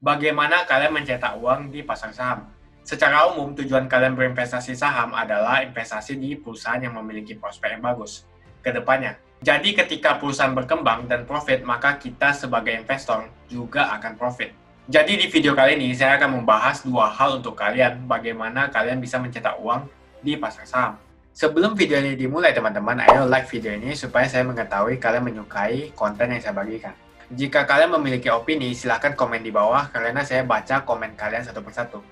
Bagaimana kalian mencetak uang di pasar saham? Secara umum, tujuan kalian berinvestasi saham adalah investasi di perusahaan yang memiliki prospek yang bagus ke depannya. Jadi ketika perusahaan berkembang dan profit, maka kita sebagai investor juga akan profit. Jadi di video kali ini, saya akan membahas dua hal untuk kalian, bagaimana kalian bisa mencetak uang di pasar saham. Sebelum video ini dimulai teman-teman, ayo like video ini supaya saya mengetahui kalian menyukai konten yang saya bagikan. Jika kalian memiliki opini, silahkan komen di bawah karena saya baca komen kalian satu persatu.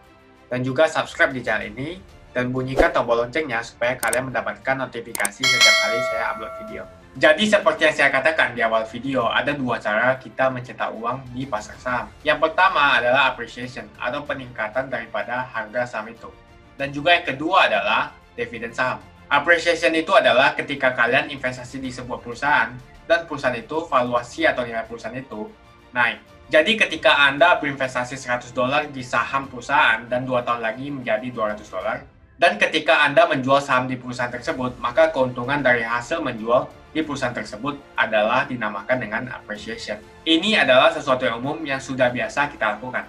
Dan juga subscribe di channel ini dan bunyikan tombol loncengnya supaya kalian mendapatkan notifikasi setiap kali saya upload video. Jadi seperti yang saya katakan di awal video, ada dua cara kita mencetak uang di pasar saham. Yang pertama adalah appreciation atau peningkatan daripada harga saham itu. Dan juga yang kedua adalah dividen saham. Appreciation itu adalah ketika kalian investasi di sebuah perusahaan dan perusahaan itu valuasi atau nilai perusahaan itu naik. Jadi ketika Anda berinvestasi 100 dolar di saham perusahaan dan 2 tahun lagi menjadi 200 dolar, dan ketika Anda menjual saham di perusahaan tersebut, maka keuntungan dari hasil menjual di perusahaan tersebut adalah dinamakan dengan appreciation. Ini adalah sesuatu yang umum yang sudah biasa kita lakukan.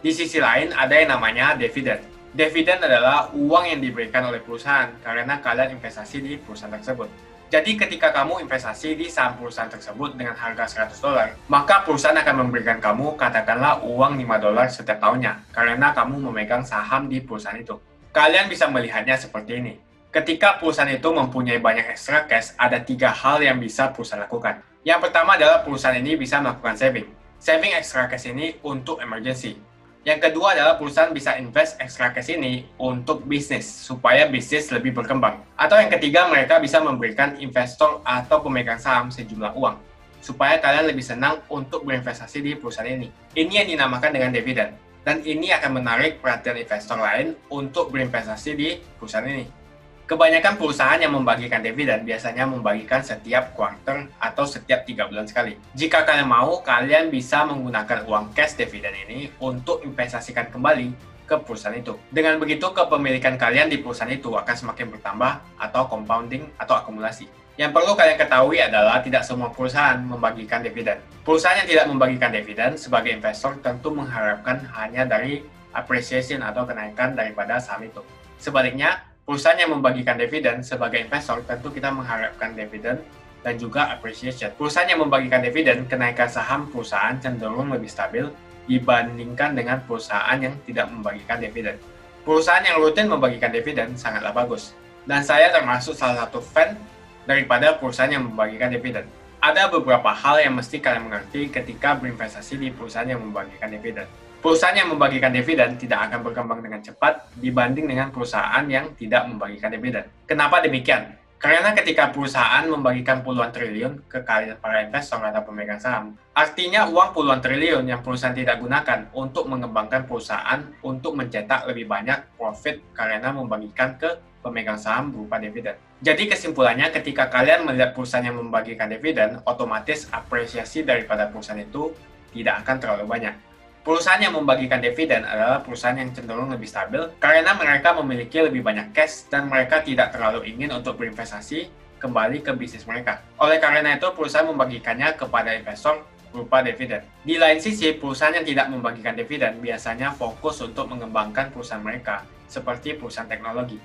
Di sisi lain, ada yang namanya dividend. Dividend adalah uang yang diberikan oleh perusahaan karena kalian investasi di perusahaan tersebut. Jadi ketika kamu investasi di saham perusahaan tersebut dengan harga 100 dolar, maka perusahaan akan memberikan kamu katakanlah uang 5 dolar setiap tahunnya karena kamu memegang saham di perusahaan itu. Kalian bisa melihatnya seperti ini. Ketika perusahaan itu mempunyai banyak extra cash, ada tiga hal yang bisa perusahaan lakukan. Yang pertama adalah perusahaan ini bisa melakukan saving. Saving extra cash ini untuk emergency. Yang kedua adalah perusahaan bisa invest extra cash ini untuk bisnis, supaya bisnis lebih berkembang. Atau yang ketiga, mereka bisa memberikan investor atau pemegang saham sejumlah uang, supaya kalian lebih senang untuk berinvestasi di perusahaan ini. Ini yang dinamakan dengan dividen. Dan ini akan menarik perhatian investor lain untuk berinvestasi di perusahaan ini. Kebanyakan perusahaan yang membagikan dividen biasanya membagikan setiap quarter atau setiap tiga bulan sekali. Jika kalian mau, kalian bisa menggunakan uang cash dividen ini untuk investasikan kembali ke perusahaan itu. Dengan begitu, kepemilikan kalian di perusahaan itu akan semakin bertambah atau compounding atau akumulasi. Yang perlu kalian ketahui adalah tidak semua perusahaan membagikan dividen. Perusahaan yang tidak membagikan dividen sebagai investor tentu mengharapkan hanya dari appreciation atau kenaikan daripada saham itu. Sebaliknya, Perusahaan yang membagikan dividen sebagai investor tentu kita mengharapkan dividen dan juga appreciation. Perusahaan yang membagikan dividen, kenaikan saham perusahaan cenderung lebih stabil dibandingkan dengan perusahaan yang tidak membagikan dividen. Perusahaan yang rutin membagikan dividen sangatlah bagus. Dan saya termasuk salah satu fan daripada perusahaan yang membagikan dividen. Ada beberapa hal yang mesti kalian mengerti ketika berinvestasi di perusahaan yang membagikan dividen. Perusahaan yang membagikan dividen tidak akan berkembang dengan cepat dibanding dengan perusahaan yang tidak membagikan dividen. Kenapa demikian? Karena ketika perusahaan membagikan puluhan triliun ke kalian para investor atau pemegang saham, artinya uang puluhan triliun yang perusahaan tidak gunakan untuk mengembangkan perusahaan untuk mencetak lebih banyak profit karena membagikan ke pemegang saham berupa dividen. Jadi kesimpulannya ketika kalian melihat perusahaan yang membagikan dividen, otomatis apresiasi daripada perusahaan itu tidak akan terlalu banyak. Perusahaan yang membagikan dividen adalah perusahaan yang cenderung lebih stabil karena mereka memiliki lebih banyak cash dan mereka tidak terlalu ingin untuk berinvestasi kembali ke bisnis mereka. Oleh karena itu, perusahaan membagikannya kepada investor berupa dividen. Di lain sisi, perusahaan yang tidak membagikan dividen biasanya fokus untuk mengembangkan perusahaan mereka, seperti perusahaan teknologi.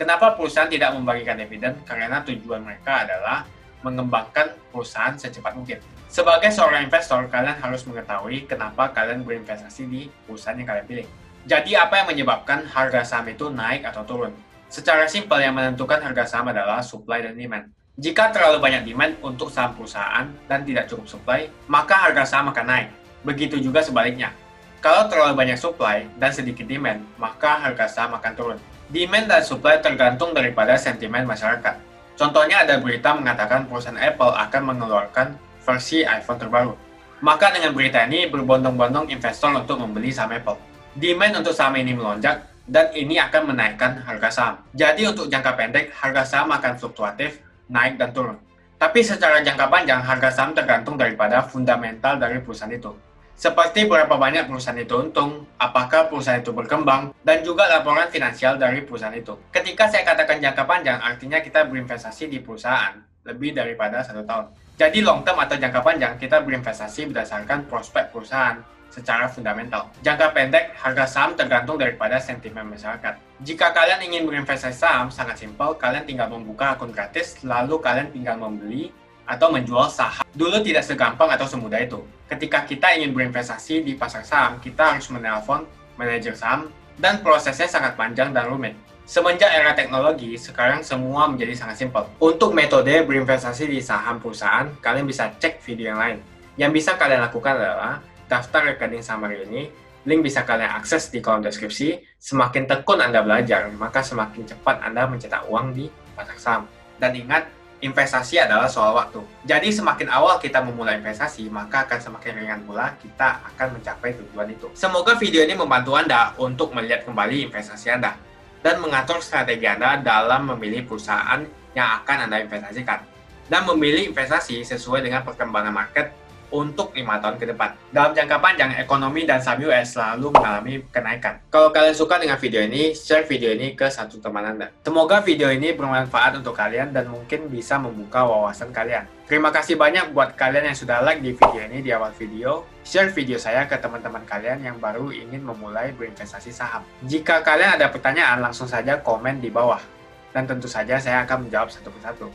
Kenapa perusahaan tidak membagikan dividen? Karena tujuan mereka adalah mengembangkan perusahaan secepat mungkin. Sebagai seorang investor, kalian harus mengetahui kenapa kalian berinvestasi di perusahaan yang kalian pilih. Jadi apa yang menyebabkan harga saham itu naik atau turun? Secara simpel yang menentukan harga saham adalah supply dan demand. Jika terlalu banyak demand untuk saham perusahaan dan tidak cukup supply, maka harga saham akan naik. Begitu juga sebaliknya. Kalau terlalu banyak supply dan sedikit demand, maka harga saham akan turun. Demand dan supply tergantung daripada sentimen masyarakat. Contohnya ada berita mengatakan perusahaan Apple akan mengeluarkan versi iPhone terbaru. Maka dengan berita ini berbondong-bondong investor untuk membeli saham Apple. Demand untuk saham ini melonjak dan ini akan menaikkan harga saham. Jadi untuk jangka pendek, harga saham akan fluktuatif, naik dan turun. Tapi secara jangka panjang, harga saham tergantung daripada fundamental dari perusahaan itu. Seperti berapa banyak perusahaan itu untung, apakah perusahaan itu berkembang, dan juga laporan finansial dari perusahaan itu. Ketika saya katakan jangka panjang, artinya kita berinvestasi di perusahaan lebih daripada satu tahun. Jadi long term atau jangka panjang kita berinvestasi berdasarkan prospek perusahaan secara fundamental. Jangka pendek, harga saham tergantung daripada sentimen masyarakat. Jika kalian ingin berinvestasi saham, sangat simpel, kalian tinggal membuka akun gratis, lalu kalian tinggal membeli atau menjual saham. Dulu tidak segampang atau semudah itu. Ketika kita ingin berinvestasi di pasar saham, kita harus menelpon manajer saham, dan prosesnya sangat panjang dan rumit. Semenjak era teknologi, sekarang semua menjadi sangat simpel. Untuk metode berinvestasi di saham perusahaan, kalian bisa cek video yang lain. Yang bisa kalian lakukan adalah daftar rekening summary ini, link bisa kalian akses di kolom deskripsi. Semakin tekun Anda belajar, maka semakin cepat Anda mencetak uang di pasar saham. Dan ingat, investasi adalah soal waktu. Jadi semakin awal kita memulai investasi, maka akan semakin ringan pula kita akan mencapai tujuan itu. Semoga video ini membantu Anda untuk melihat kembali investasi Anda dan mengatur strategi Anda dalam memilih perusahaan yang akan Anda investasikan dan memilih investasi sesuai dengan perkembangan market untuk lima tahun ke depan. Dalam jangka panjang, ekonomi dan saham US selalu mengalami kenaikan. Kalau kalian suka dengan video ini, share video ini ke satu teman Anda. Semoga video ini bermanfaat untuk kalian dan mungkin bisa membuka wawasan kalian. Terima kasih banyak buat kalian yang sudah like di video ini di awal video. Share video saya ke teman-teman kalian yang baru ingin memulai berinvestasi saham. Jika kalian ada pertanyaan, langsung saja komen di bawah. Dan tentu saja saya akan menjawab satu persatu.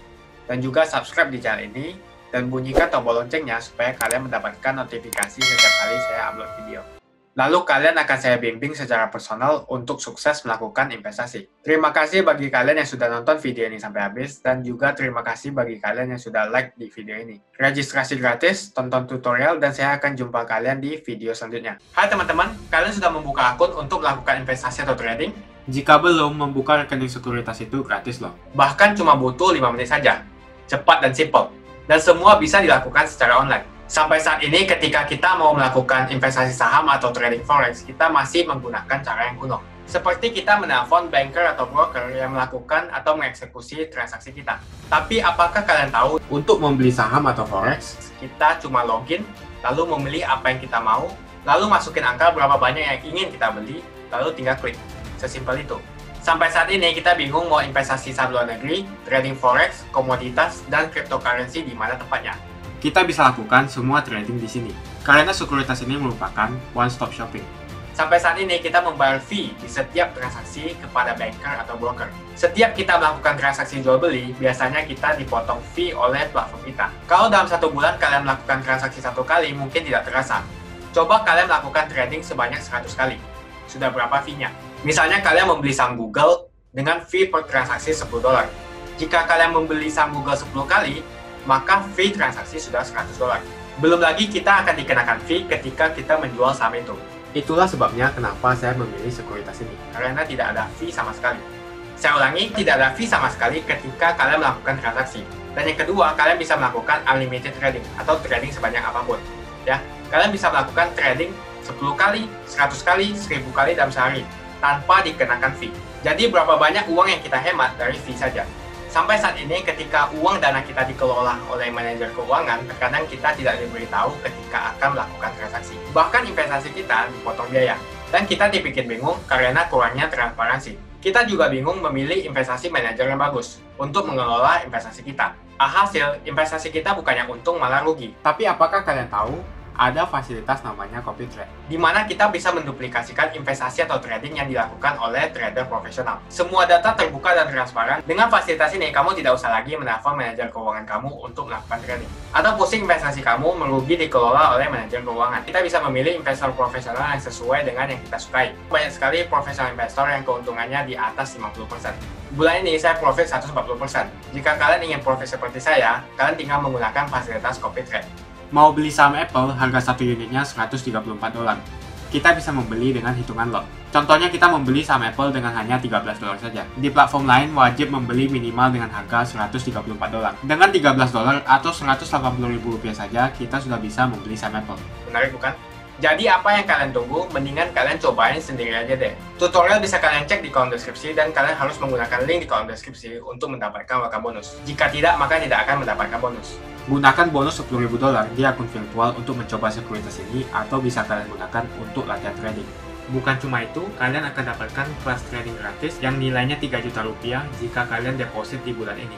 Dan juga subscribe di channel ini dan bunyikan tombol loncengnya supaya kalian mendapatkan notifikasi setiap kali saya upload video. Lalu kalian akan saya bimbing secara personal untuk sukses melakukan investasi. Terima kasih bagi kalian yang sudah nonton video ini sampai habis, dan juga terima kasih bagi kalian yang sudah like di video ini. Registrasi gratis, tonton tutorial, dan saya akan jumpa kalian di video selanjutnya. Hai teman-teman, kalian sudah membuka akun untuk melakukan investasi atau trading? Jika belum, membuka rekening sekuritas itu gratis loh. Bahkan cuma butuh 5 menit saja. Cepat dan simple dan semua bisa dilakukan secara online. Sampai saat ini ketika kita mau melakukan investasi saham atau trading forex, kita masih menggunakan cara yang kuno. Seperti kita menelpon banker atau broker yang melakukan atau mengeksekusi transaksi kita. Tapi apakah kalian tahu untuk membeli saham atau forex, kita cuma login, lalu memilih apa yang kita mau, lalu masukin angka berapa banyak yang ingin kita beli, lalu tinggal klik. Sesimpel itu. Sampai saat ini kita bingung mau investasi saham luar negeri, trading forex, komoditas, dan cryptocurrency di mana tempatnya. Kita bisa lakukan semua trading di sini, karena sekuritas ini merupakan one-stop shopping. Sampai saat ini kita membayar fee di setiap transaksi kepada banker atau broker. Setiap kita melakukan transaksi jual beli, biasanya kita dipotong fee oleh platform kita. Kalau dalam satu bulan kalian melakukan transaksi satu kali, mungkin tidak terasa. Coba kalian melakukan trading sebanyak 100 kali. Sudah berapa fee-nya? Misalnya kalian membeli saham Google dengan fee per transaksi 10 dolar. Jika kalian membeli saham Google 10 kali, maka fee transaksi sudah 100 dolar. Belum lagi kita akan dikenakan fee ketika kita menjual saham itu. Itulah sebabnya kenapa saya memilih sekuritas ini, karena tidak ada fee sama sekali. Saya ulangi, tidak ada fee sama sekali ketika kalian melakukan transaksi. Dan yang kedua, kalian bisa melakukan unlimited trading atau trading sebanyak apa pun. Ya, kalian bisa melakukan trading 10 kali, 100 kali, 1000 kali dalam sehari tanpa dikenakan fee. Jadi berapa banyak uang yang kita hemat dari fee saja. Sampai saat ini ketika uang dana kita dikelola oleh manajer keuangan, terkadang kita tidak diberitahu ketika akan melakukan transaksi. Bahkan investasi kita dipotong biaya. Dan kita dibikin bingung karena kurangnya transparansi. Kita juga bingung memilih investasi manajer yang bagus untuk mengelola investasi kita. Alhasil, investasi kita bukannya untung malah rugi. Tapi apakah kalian tahu ada fasilitas namanya copy trade, di mana kita bisa menduplikasikan investasi atau trading yang dilakukan oleh trader profesional. Semua data terbuka dan transparan. Dengan fasilitas ini, kamu tidak usah lagi menelpon manajer keuangan kamu untuk melakukan trading. Atau pusing investasi kamu merugi dikelola oleh manajer keuangan. Kita bisa memilih investor profesional yang sesuai dengan yang kita sukai. Banyak sekali profesional investor yang keuntungannya di atas 50%. Bulan ini saya profit 140%. Jika kalian ingin profit seperti saya, kalian tinggal menggunakan fasilitas copy trade. Mau beli saham Apple, harga satu unitnya 134 dolar. Kita bisa membeli dengan hitungan lot. Contohnya kita membeli saham Apple dengan hanya 13 dolar saja. Di platform lain wajib membeli minimal dengan harga 134 dolar. Dengan 13 dolar atau 180 ribu rupiah saja, kita sudah bisa membeli saham Apple. Menarik bukan? Jadi apa yang kalian tunggu, mendingan kalian cobain sendiri aja deh. Tutorial bisa kalian cek di kolom deskripsi dan kalian harus menggunakan link di kolom deskripsi untuk mendapatkan welcome bonus. Jika tidak, maka tidak akan mendapatkan bonus. Gunakan bonus 10.000 dolar di akun virtual untuk mencoba sekuritas ini atau bisa kalian gunakan untuk latihan trading. Bukan cuma itu, kalian akan dapatkan kelas trading gratis yang nilainya 3 juta rupiah jika kalian deposit di bulan ini.